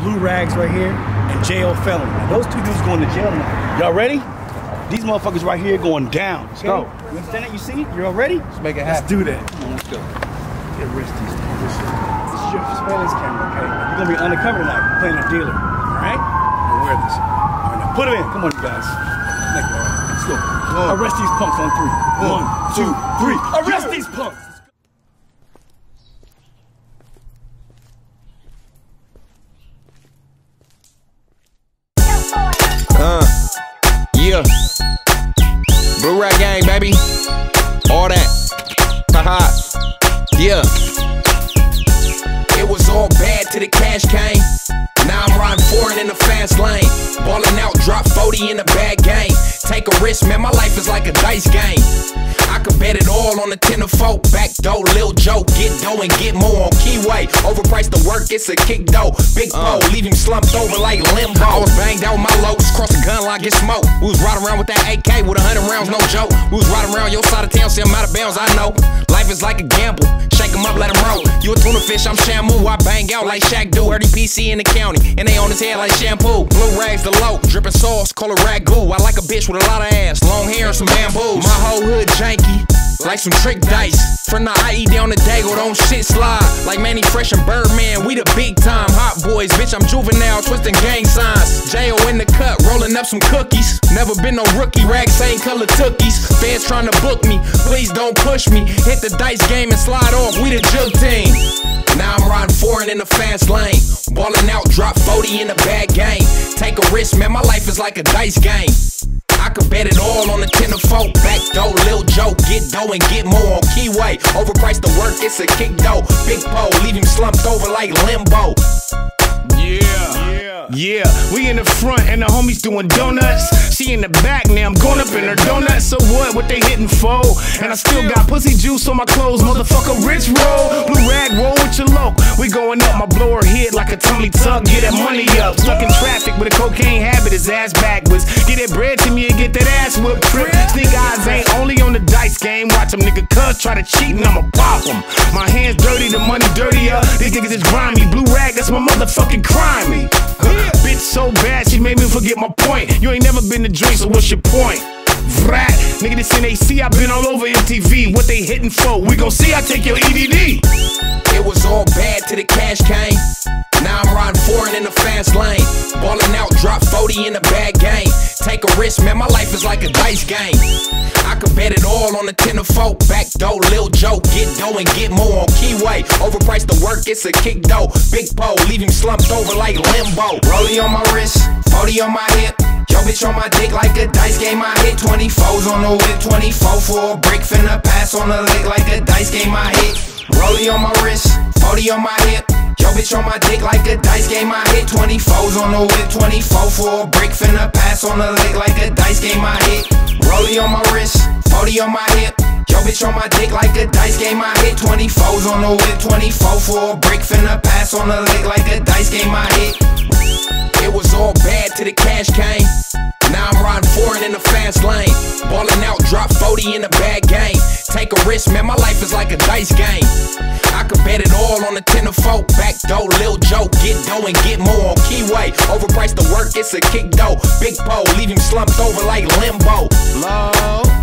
Blue Raggs right here, and Jayo Felon. Now, those two dudes going to jail now. Y'all ready? These motherfuckers right here going down. Let's go. You understand that? You see? You all ready? Let's make it happen. Let's do that. Come on, let's go. Get arrest these This is your surveillance camera, okay? You're gonna be undercover tonight, playing a dealer. I'm gonna wear this. Alright, now put it in. Come on, you guys. You. Alright, let's go. Arrest these punks on three. One, two, three. Arrest these punks! Blue Rat Gang, baby. All that. Haha. yeah. It was all bad till the cash came. Now I'm riding foreign in the fast lane. Ballin' out, drop 40 in the bad game. Take a risk, man, my life is like a dice game. I could bet it all on the 10 of folk. Back door, Lil Joe. Get dough and get more on Keyway. Overpriced the work, it's a kick dough. Big uh. pole, leave him slumped over like limbo. I was banged out with my lows, cross the gun line, get smoked. We was riding around with that AK with a hundred rounds, no joke. We was riding around your side of town, see I'm out of bounds, I know. Life is like a gamble. Shake 'em up, let 'em roll. You a tuna fish, I'm Shamu. I bang out like Shaq do. Early PC in the county, and they on his head like shampoo. Blue Raggs the low, dripping sauce, call it ragu. I like a bitch with a lot of ass, long hair and some bamboos. My whole hood janky. Like some trick dice. From the IE down the Dago, don't shit slide. Like Mannie Fresh and Birdman, we the big time hot boys. Bitch, I'm juvenile, twisting gang signs. Jayo in the cut, rolling up some cookies. Never been no rookie, rag same color tookies. Fans trying to book me, please don't push me. Hit the dice game and slide off, we the jug team. Now I'm riding foreign in the fast lane. Ballin' out, drop 40 in the bad game. Take a risk, man, my life is like a dice game. I could bet it all on the 10 of folk. Back door, Lil Joe. Get dough and get more on Keyway. Overpriced the work, it's a kick dough. Big pole, leave him slumped over like limbo. Yeah. Yeah, we in the front and the homies doing donuts. She in the back now, I'm going up in her donuts. So what? What they hitting for? And I still got pussy juice on my clothes, motherfucker. Rich roll, blue rag roll with your loc. We going up, my blower hit like a tummy tuck. Get that money up. Stuck in traffic with a cocaine habit, his ass backwards. Get that bread to me Trip. Sneak eyes ain't only on the dice game. Watch them nigga cuz try to cheat and I'ma pop them. My hands dirty, the money dirtier. These niggas is grimy. Blue rag, that's my motherfucking crimey. Huh. Bitch so bad, she made me forget my point. You ain't never been to drink, so what's your point? Vrat, nigga, this NAC, I been all over MTV. What they hitting for? We gon' see, I take your EDD. It was all bad till the cash came. Now I'm riding foreign in the fast lane. Ballin' out, drop 40 in the bad game. Take a risk, man, my life is like a dice game. I could bet it all on the 10 of folk. Back door, Lil Joe. Get dough and get more on Keyway. Overpriced the work, it's a kick dough. Big pole, leave him slumped over like limbo. Rollie on my wrist, 40 on my hip. Yo, bitch on my dick like a dice game. I hit 24s on the whip, 24 for a break. Finna pass on the leg like a dice game. I hit. Rollie on my wrist, 40 on my hip. Yo, bitch on my dick like a dice game. I hit 24s on the whip, 24 for a brick. Finna pass on the leg like a dice game. I hit. Rollie on my wrist, 40 on my hip. Yo, bitch on my dick like a dice game. I hit 24s on the whip, 24 for a brick. Finna pass on the leg like a dice game. I hit. It was all bad till the cash came. Now I'm riding foreign in the fast lane. Ballin' out, drop 40 in the bad game. Take a risk, man, my life is like a dice game. I could bet it all on the 10 of folk. Back door, Lil Joe. Get dough and get more on Keyway. Overpriced the work, it's a kick dough. Big pole, leave him slumped over like limbo. Low.